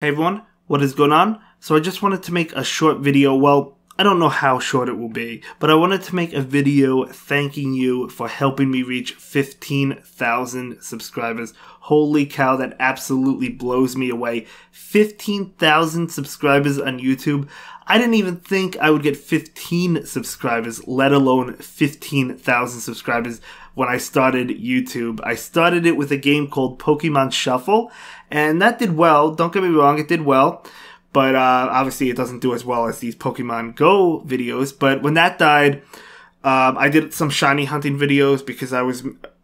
Hey everyone, what is going on? So I just wanted to make a short video. Well, I don't know how short it will be, but I wanted to make a video thanking you for helping me reach 15,000 subscribers. Holy cow, that absolutely blows me away. 15,000 subscribers on YouTube. I didn't even think I would get 15 subscribers, let alone 15,000 subscribers when I started YouTube. I started it with a game called Pokemon Shuffle, and that did well. Don't get me wrong, it did well but uh, obviously it doesn't do as well as these Pokemon Go videos. But when that died, um, I did some shiny hunting videos because I was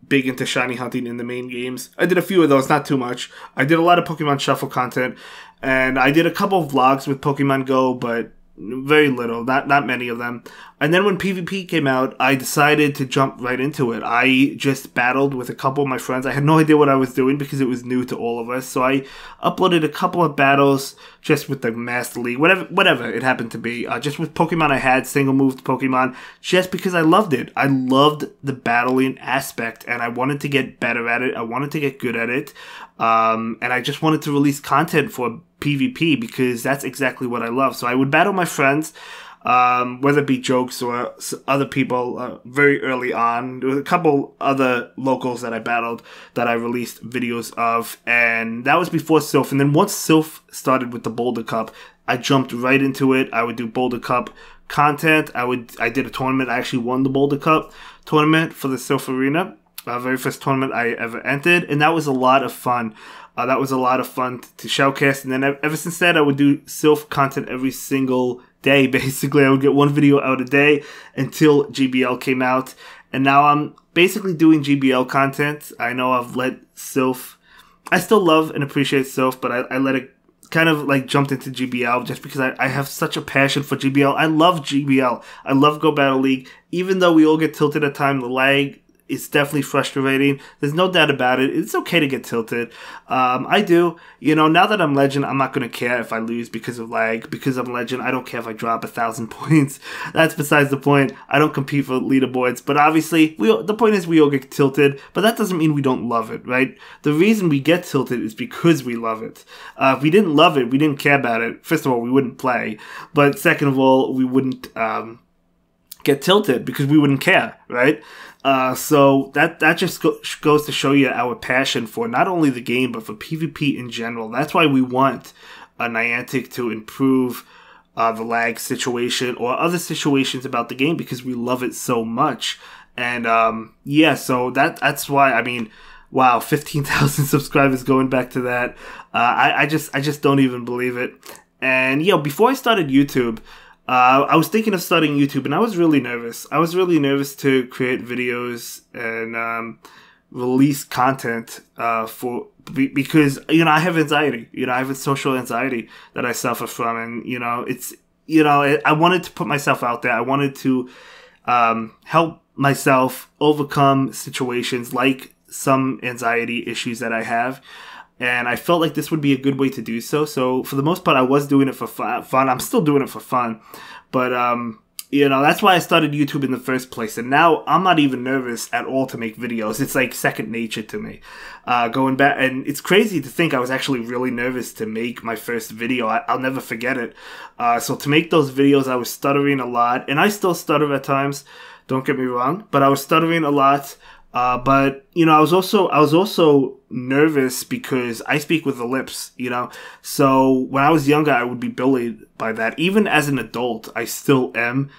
big into shiny hunting in the main games. I did a few of those, not too much. I did a lot of Pokemon Shuffle content, and I did a couple of vlogs with Pokemon Go, but very little, not not many of them. And then when PvP came out, I decided to jump right into it. I just battled with a couple of my friends. I had no idea what I was doing because it was new to all of us. So I uploaded a couple of battles just with the Master League, whatever whatever it happened to be. Uh, just with Pokemon I had, single moved Pokemon, just because I loved it. I loved the battling aspect and I wanted to get better at it. I wanted to get good at it. Um, and I just wanted to release content for PvP because that's exactly what I love. So I would battle my friends, um, whether it be jokes or other people uh, very early on. There was a couple other locals that I battled that I released videos of, and that was before Silph. And then once Silph started with the Boulder Cup, I jumped right into it. I would do Boulder Cup content. I would I did a tournament. I actually won the Boulder Cup tournament for the Silph Arena. Uh, very first tournament I ever entered, and that was a lot of fun. Uh, that was a lot of fun to shoutcast. And then ever since that, I would do Silph content every single day. Basically, I would get one video out a day until GBL came out. And now I'm basically doing GBL content. I know I've let Silph. I still love and appreciate Silph, but I, I let it kind of like jumped into GBL just because I, I have such a passion for GBL. I love GBL. I love Go Battle League. Even though we all get tilted at times, the lag it's definitely frustrating. There's no doubt about it. It's okay to get tilted. Um, I do. You know, now that I'm legend, I'm not going to care if I lose because of lag. Because I'm legend, I don't care if I drop a thousand points. That's besides the point. I don't compete for leaderboards. But obviously, we the point is we all get tilted. But that doesn't mean we don't love it, right? The reason we get tilted is because we love it. Uh, if we didn't love it, we didn't care about it. First of all, we wouldn't play. But second of all, we wouldn't um, get tilted because we wouldn't care, right? Uh, so that that just go- goes to show you our passion for not only the game but for PvP in general. That's why we want a Niantic to improve uh, the lag situation or other situations about the game because we love it so much. And um, yeah, so that that's why I mean, wow, fifteen thousand subscribers going back to that. Uh, I, I just I just don't even believe it. And you know, before I started YouTube. Uh, I was thinking of starting YouTube, and I was really nervous. I was really nervous to create videos and um, release content uh, for because you know I have anxiety. You know, I have a social anxiety that I suffer from, and you know, it's you know, I wanted to put myself out there. I wanted to um, help myself overcome situations like some anxiety issues that I have and I felt like this would be a good way to do so. So for the most part, I was doing it for fun. I'm still doing it for fun, but um, you know that's why I started YouTube in the first place. And now I'm not even nervous at all to make videos. It's like second nature to me. Uh, going back, and it's crazy to think I was actually really nervous to make my first video. I, will never forget it. Uh, so to make those videos, I was stuttering a lot, and I still stutter at times. Don't get me wrong, but I was stuttering a lot. Uh, but you know, I was also I was also nervous because I speak with the lips, you know. So when I was younger, I would be bullied by that. Even as an adult, I still am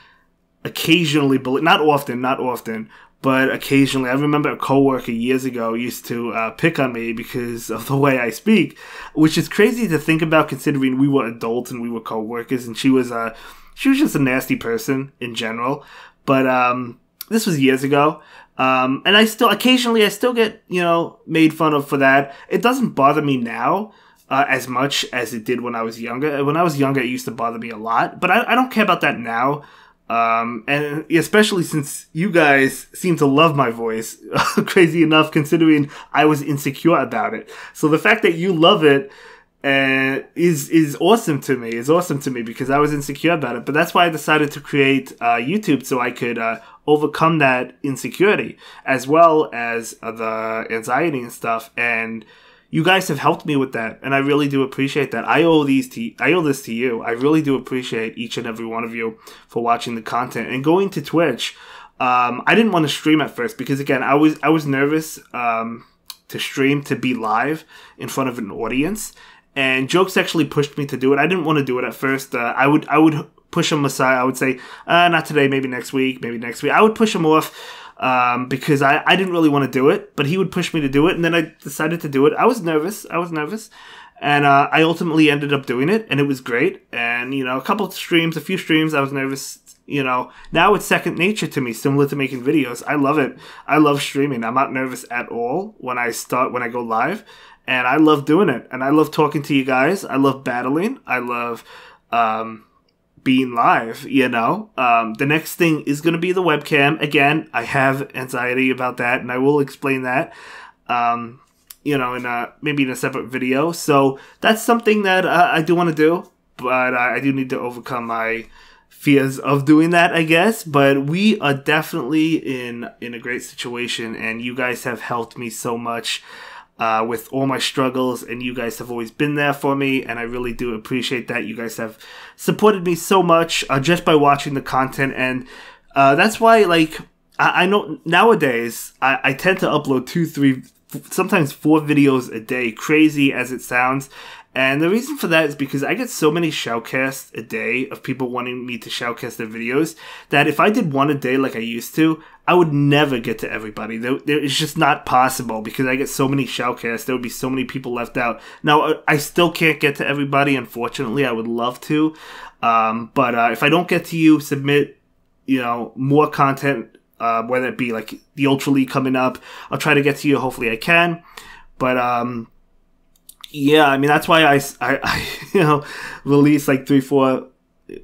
occasionally bullied. Not often, not often, but occasionally. I remember a coworker years ago used to uh, pick on me because of the way I speak, which is crazy to think about considering we were adults and we were coworkers, and she was a uh, she was just a nasty person in general. But um, this was years ago. Um, and I still occasionally I still get you know made fun of for that. It doesn't bother me now uh, as much as it did when I was younger. When I was younger, it used to bother me a lot, but I, I don't care about that now. Um, and especially since you guys seem to love my voice, crazy enough, considering I was insecure about it. So the fact that you love it uh, is is awesome to me. Is awesome to me because I was insecure about it. But that's why I decided to create uh, YouTube so I could uh, overcome that insecurity as well as uh, the anxiety and stuff. And you guys have helped me with that, and I really do appreciate that. I owe these to I owe this to you. I really do appreciate each and every one of you for watching the content and going to Twitch. Um, I didn't want to stream at first because again, I was I was nervous um, to stream to be live in front of an audience, and jokes actually pushed me to do it. I didn't want to do it at first. Uh, I would I would push him aside. I would say, uh, not today, maybe next week, maybe next week. I would push him off um, because I, I didn't really want to do it, but he would push me to do it, and then I decided to do it. I was nervous. I was nervous. And uh, I ultimately ended up doing it, and it was great. And, you know, a couple streams, a few streams, I was nervous. You know, now it's second nature to me, similar to making videos. I love it. I love streaming. I'm not nervous at all when I start, when I go live. And I love doing it. And I love talking to you guys. I love battling. I love um, being live, you know. Um, the next thing is going to be the webcam. Again, I have anxiety about that, and I will explain that, um, you know, in a, maybe in a separate video. So that's something that uh, I do want to do, but I, I do need to overcome my fears of doing that, I guess. But we are definitely in in a great situation, and you guys have helped me so much uh, with all my struggles, and you guys have always been there for me, and I really do appreciate that. You guys have supported me so much uh, just by watching the content, and uh, that's why, like, I, know nowadays I, I tend to upload two, three, sometimes four videos a day, crazy as it sounds. And the reason for that is because I get so many shoutcasts a day of people wanting me to shoutcast their videos that if I did one a day like I used to, I would never get to everybody. There, it's just not possible because I get so many shoutcasts. There would be so many people left out. Now, uh, I still can't get to everybody, unfortunately. I would love to. Um, but uh, if I don't get to you, submit, you know, more content, uh, whether it be like the Ultra League coming up. I'll try to get to you. Hopefully I can. But, um, yeah, I mean that's why I, I, I, you know release like three four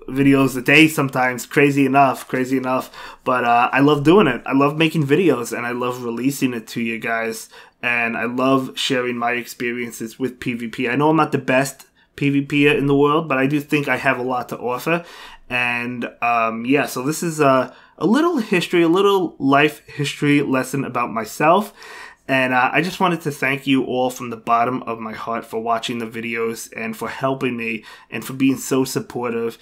videos a day sometimes crazy enough crazy enough but uh, i love doing it i love making videos and i love releasing it to you guys and i love sharing my experiences with pvp i know i'm not the best pvp in the world but i do think i have a lot to offer and um, yeah so this is a, a little history a little life history lesson about myself and uh, I just wanted to thank you all from the bottom of my heart for watching the videos and for helping me and for being so supportive.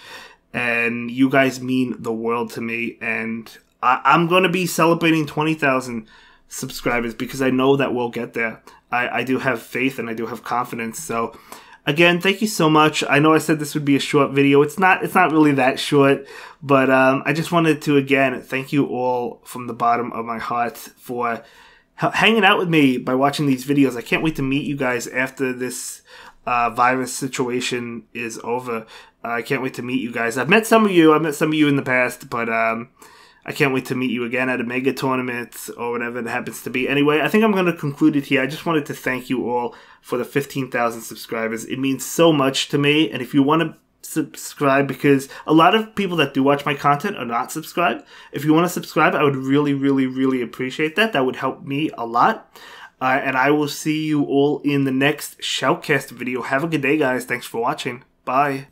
And you guys mean the world to me. And I- I'm going to be celebrating 20,000 subscribers because I know that we'll get there. I, I do have faith and I do have confidence. So again, thank you so much. I know I said this would be a short video. It's not. It's not really that short, but um, I just wanted to again thank you all from the bottom of my heart for hanging out with me by watching these videos. I can't wait to meet you guys after this uh, virus situation is over. Uh, I can't wait to meet you guys. I've met some of you. I've met some of you in the past, but um, I can't wait to meet you again at a mega tournament or whatever it happens to be. Anyway, I think I'm going to conclude it here. I just wanted to thank you all for the 15,000 subscribers. It means so much to me. And if you want to subscribe because a lot of people that do watch my content are not subscribed. If you want to subscribe, I would really, really, really appreciate that. That would help me a lot. Uh, and I will see you all in the next Shoutcast video. Have a good day, guys. Thanks for watching. Bye.